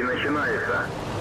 Бой начинается.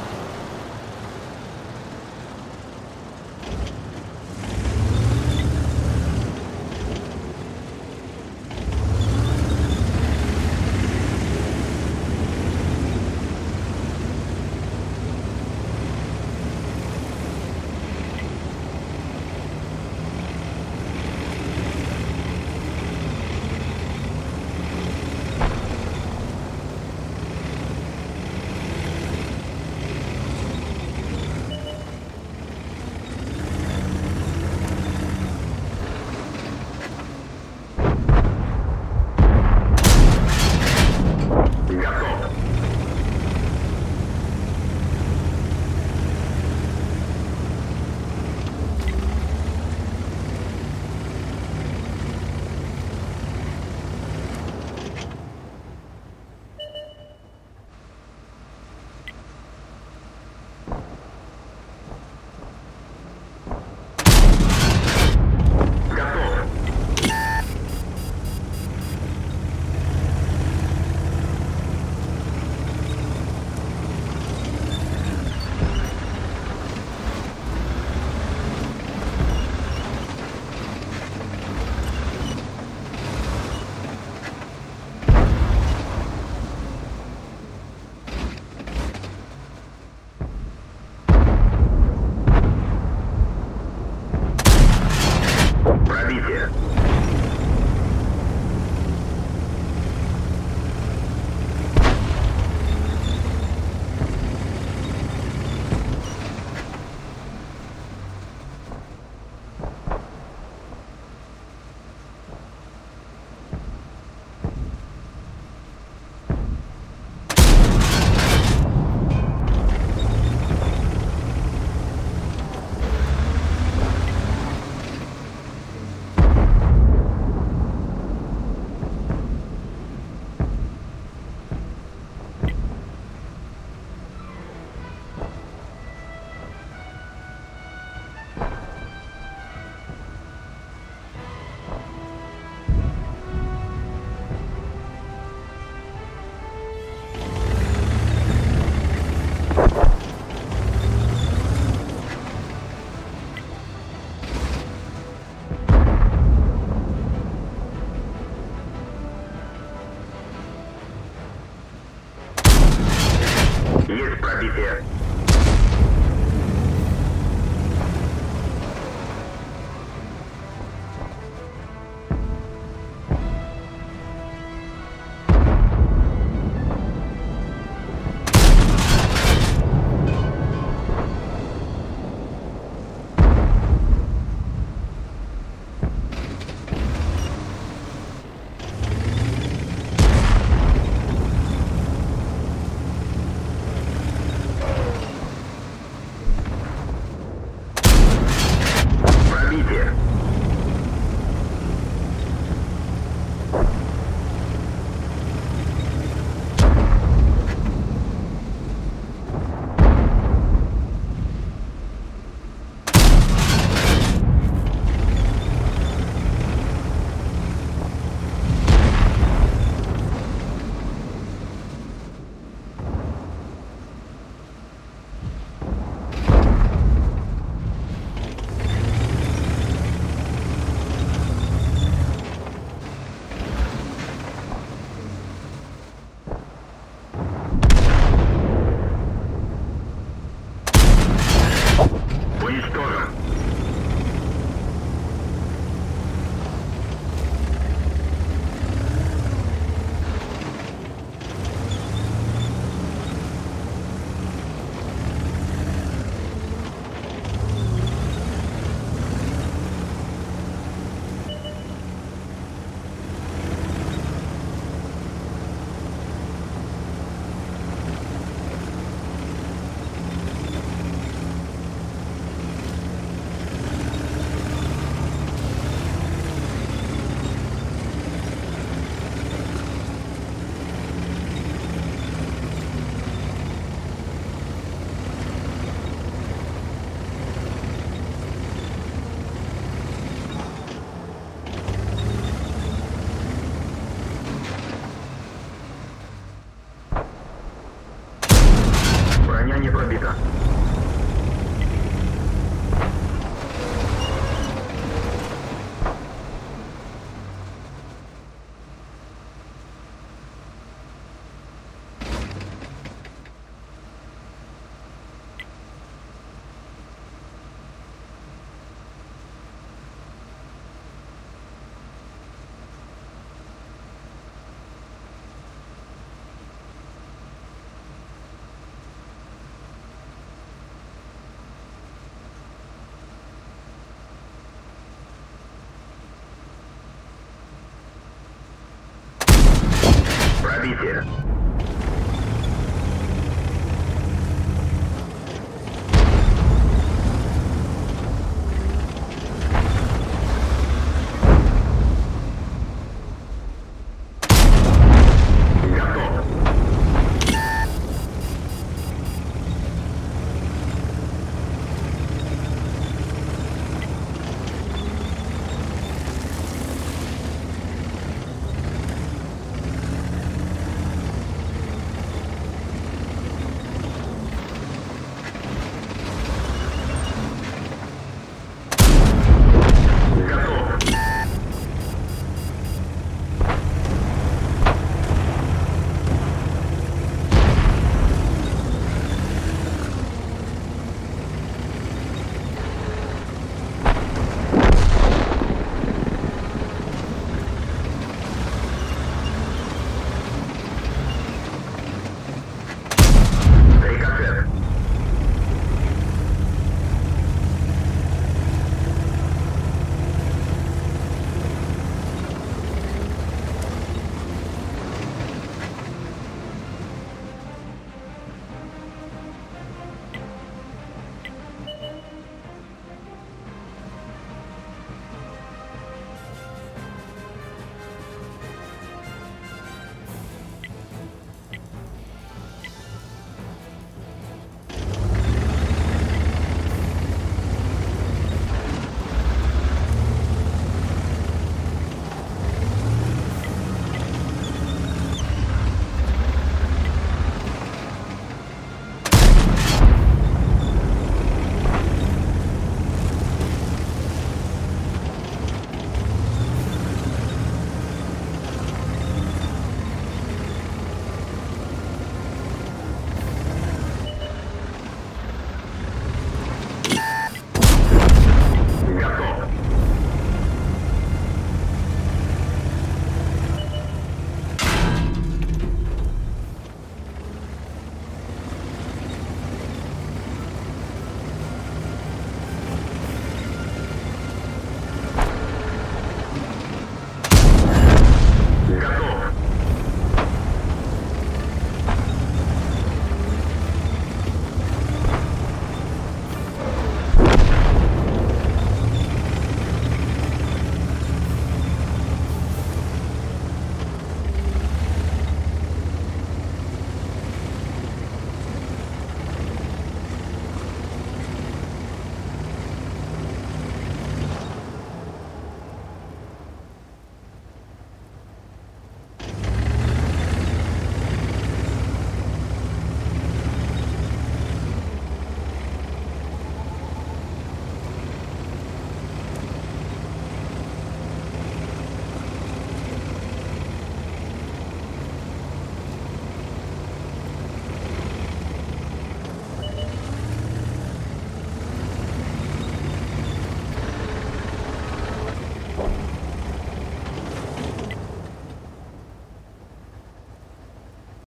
be here. Historia. here.